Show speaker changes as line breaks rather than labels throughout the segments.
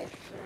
life.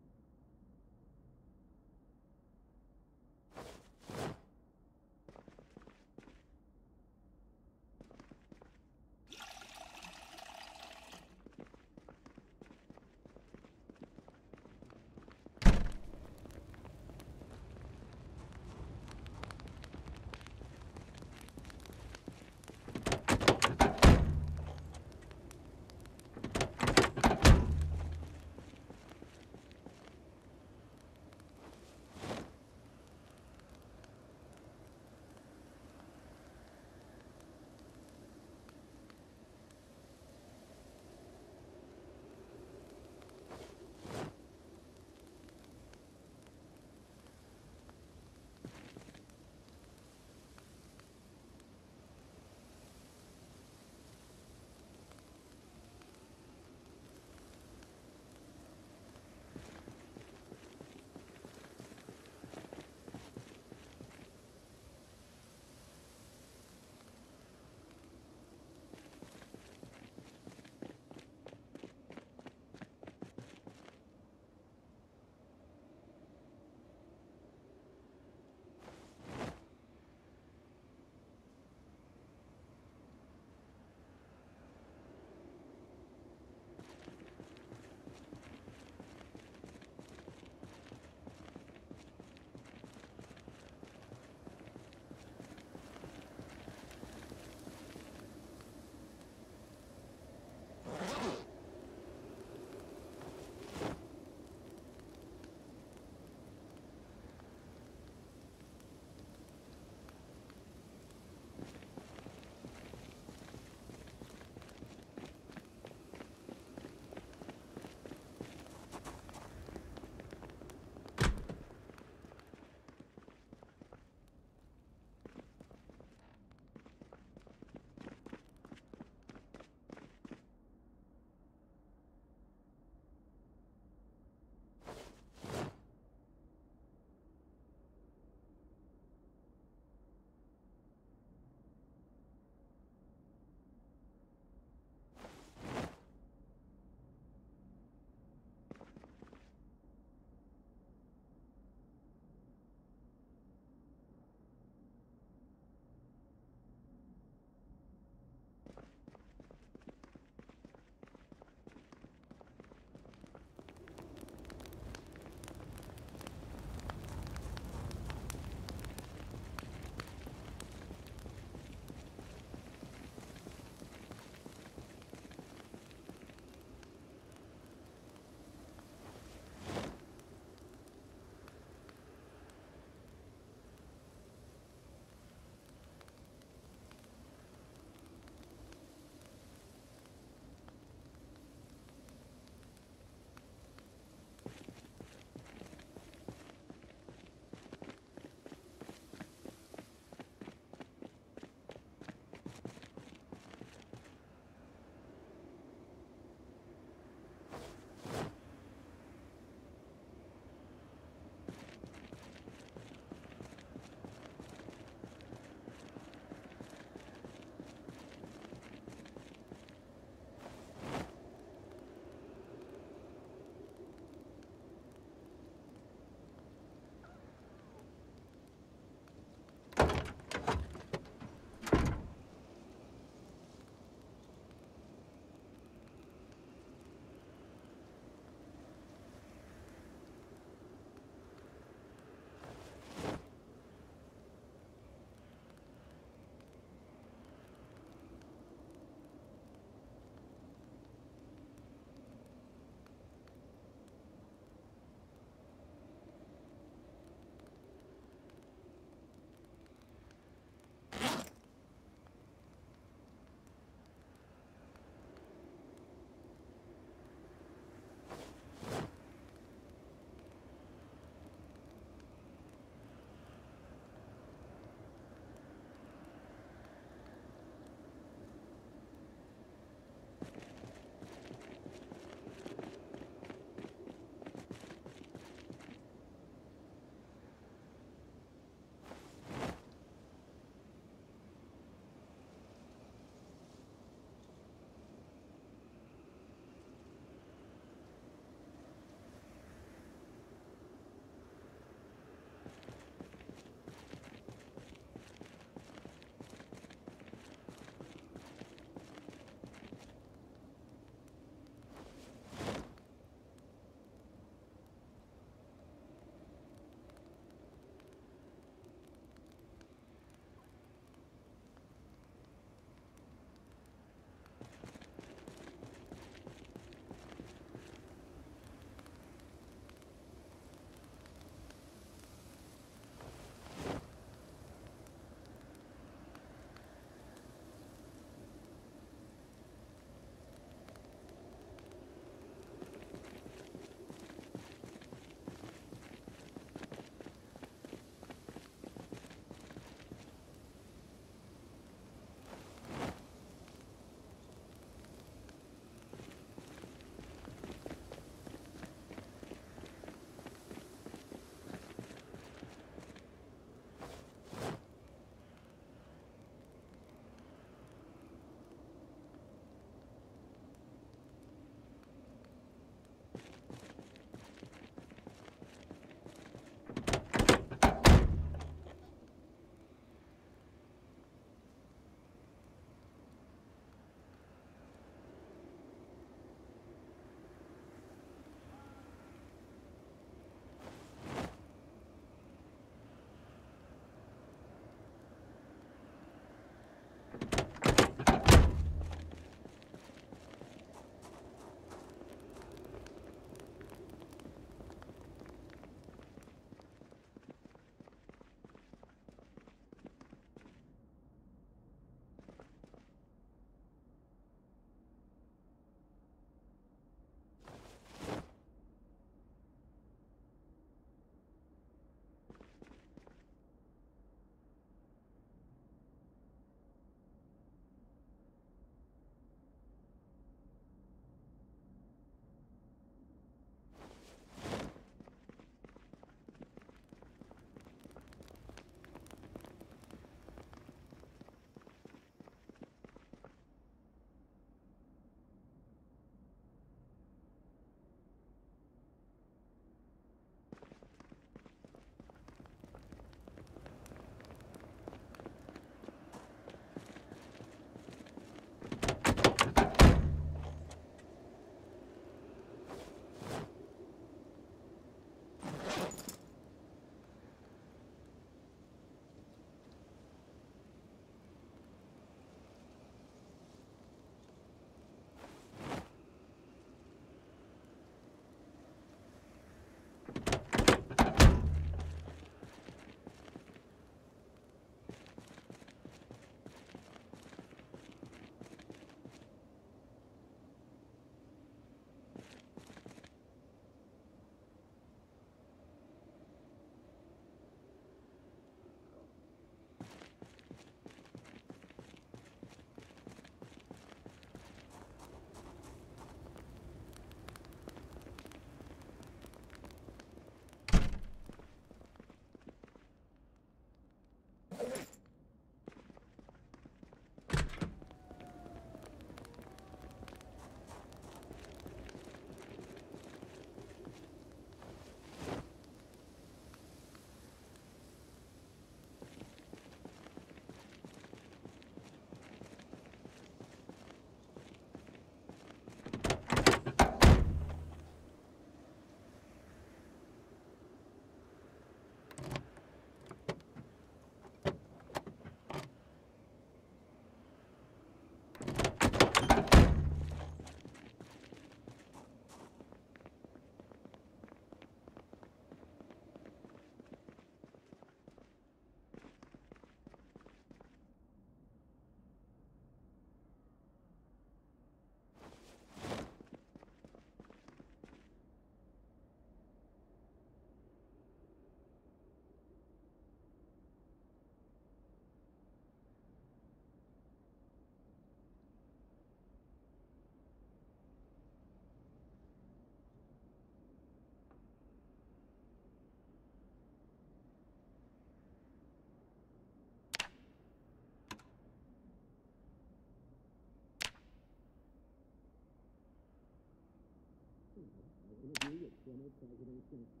With former President Clinton.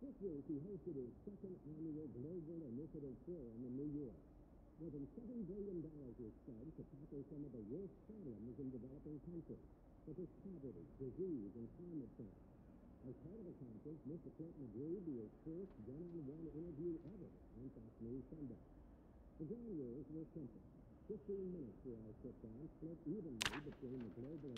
This week, he hosted his second annual Global Initiative Forum in New York. More than $7 billion was spent to tackle some of the worst problems in developing countries, such as poverty, disease, and climate change. As part of the conference, Mr. Clinton agreed to his first one-on-one interview ever on Fox News Sunday. The ground rules were simple. 15 minutes for our sit-down, split evenly between the global